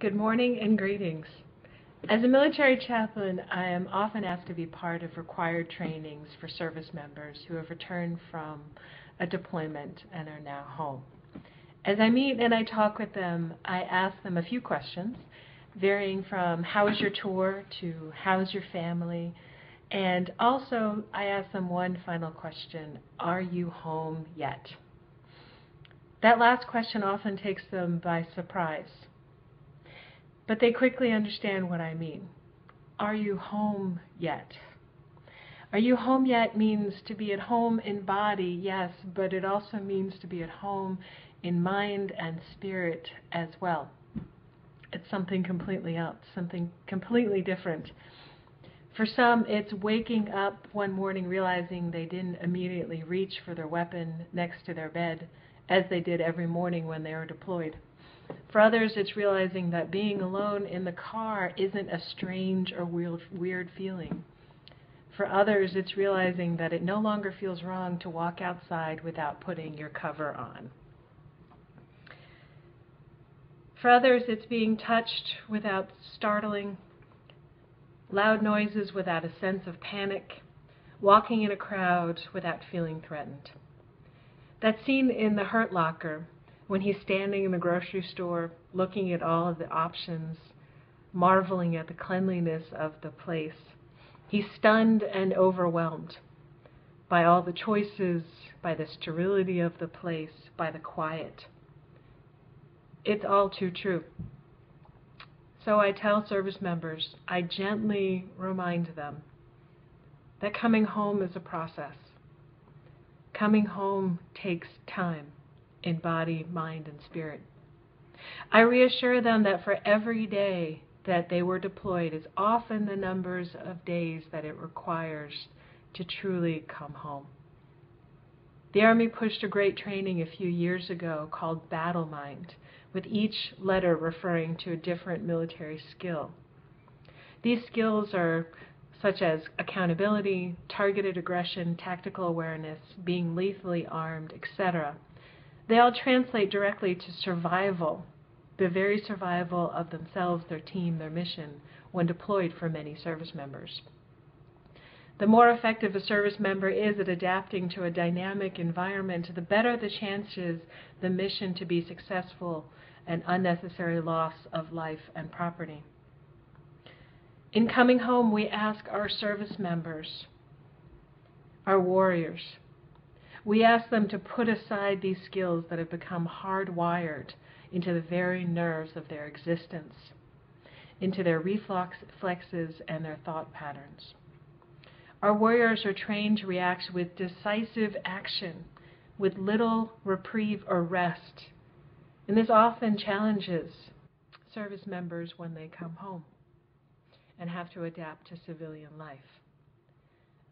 Good morning and greetings. As a military chaplain, I am often asked to be part of required trainings for service members who have returned from a deployment and are now home. As I meet and I talk with them, I ask them a few questions, varying from how was your tour to how's your family, and also I ask them one final question Are you home yet? That last question often takes them by surprise but they quickly understand what I mean. Are you home yet? Are you home yet means to be at home in body, yes, but it also means to be at home in mind and spirit as well. It's something completely else, something completely different. For some, it's waking up one morning realizing they didn't immediately reach for their weapon next to their bed, as they did every morning when they were deployed. For others, it's realizing that being alone in the car isn't a strange or weird feeling. For others, it's realizing that it no longer feels wrong to walk outside without putting your cover on. For others, it's being touched without startling, loud noises without a sense of panic, walking in a crowd without feeling threatened. That scene in the Hurt Locker when he's standing in the grocery store looking at all of the options, marveling at the cleanliness of the place. He's stunned and overwhelmed by all the choices, by the sterility of the place, by the quiet. It's all too true. So I tell service members, I gently remind them that coming home is a process. Coming home takes time in body, mind, and spirit. I reassure them that for every day that they were deployed is often the numbers of days that it requires to truly come home. The Army pushed a great training a few years ago called Battle Mind, with each letter referring to a different military skill. These skills are such as accountability, targeted aggression, tactical awareness, being lethally armed, etc. They all translate directly to survival, the very survival of themselves, their team, their mission, when deployed for many service members. The more effective a service member is at adapting to a dynamic environment, the better the chances the mission to be successful and unnecessary loss of life and property. In coming home, we ask our service members, our warriors, we ask them to put aside these skills that have become hardwired into the very nerves of their existence, into their reflexes and their thought patterns. Our warriors are trained to react with decisive action, with little reprieve or rest. And this often challenges service members when they come home and have to adapt to civilian life.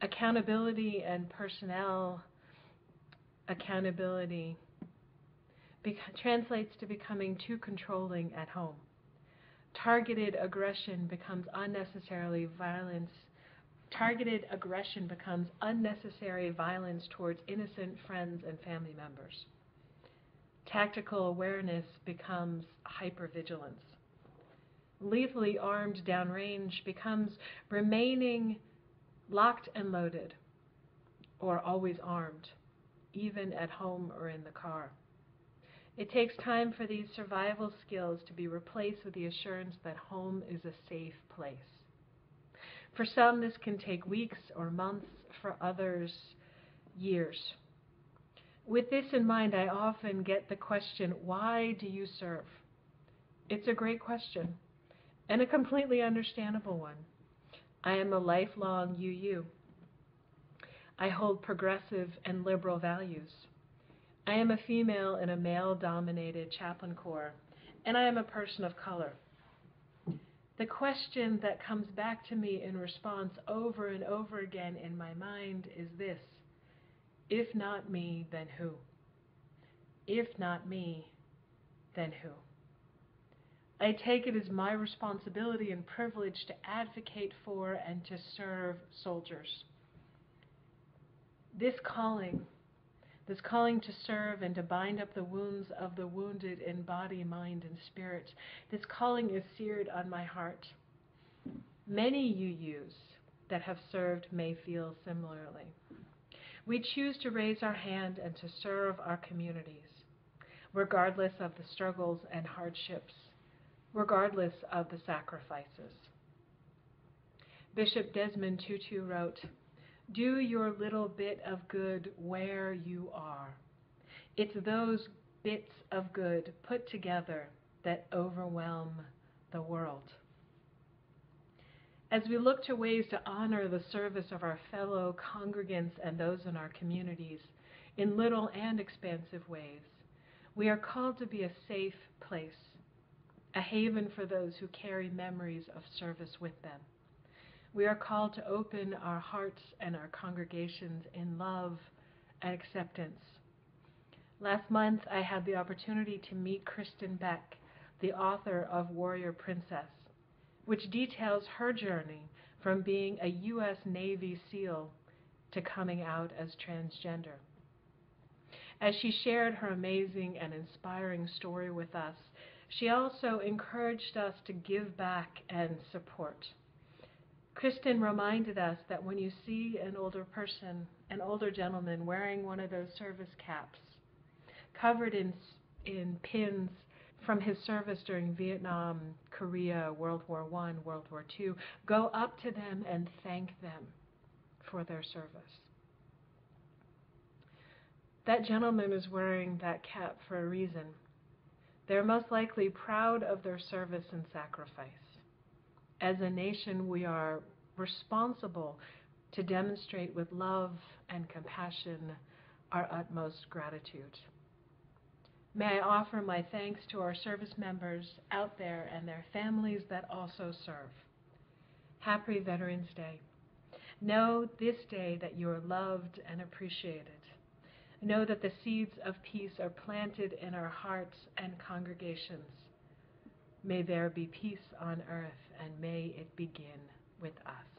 Accountability and personnel accountability translates to becoming too controlling at home. Targeted aggression becomes unnecessarily violence. Targeted aggression becomes unnecessary violence towards innocent friends and family members. Tactical awareness becomes hypervigilance. Lethally armed downrange becomes remaining locked and loaded or always armed even at home or in the car. It takes time for these survival skills to be replaced with the assurance that home is a safe place. For some, this can take weeks or months, for others, years. With this in mind, I often get the question, Why do you serve? It's a great question and a completely understandable one. I am a lifelong UU. I hold progressive and liberal values. I am a female in a male dominated chaplain corps, and I am a person of color. The question that comes back to me in response over and over again in my mind is this If not me, then who? If not me, then who? I take it as my responsibility and privilege to advocate for and to serve soldiers this calling, this calling to serve and to bind up the wounds of the wounded in body, mind, and spirit. This calling is seared on my heart. Many UUs that have served may feel similarly. We choose to raise our hand and to serve our communities, regardless of the struggles and hardships, regardless of the sacrifices. Bishop Desmond Tutu wrote, Do your little bit of good where you are. It's those bits of good put together that overwhelm the world. As we look to ways to honor the service of our fellow congregants and those in our communities in little and expansive ways, we are called to be a safe place, a haven for those who carry memories of service with them. We are called to open our hearts and our congregations in love and acceptance. Last month, I had the opportunity to meet Kristin Beck, the author of Warrior Princess, which details her journey from being a U.S. Navy SEAL to coming out as transgender. As she shared her amazing and inspiring story with us, she also encouraged us to give back and support. Kristin reminded us that when you see an older person, an older gentleman wearing one of those service caps, covered in, in pins from his service during Vietnam, Korea, World War I, World War II, go up to them and thank them for their service. That gentleman is wearing that cap for a reason. They're most likely proud of their service and sacrifice as a nation, we are responsible to demonstrate with love and compassion our utmost gratitude. May I offer my thanks to our service members out there and their families that also serve. Happy Veterans Day. Know this day that you are loved and appreciated. Know that the seeds of peace are planted in our hearts and congregations. May there be peace on earth, and may it begin with us.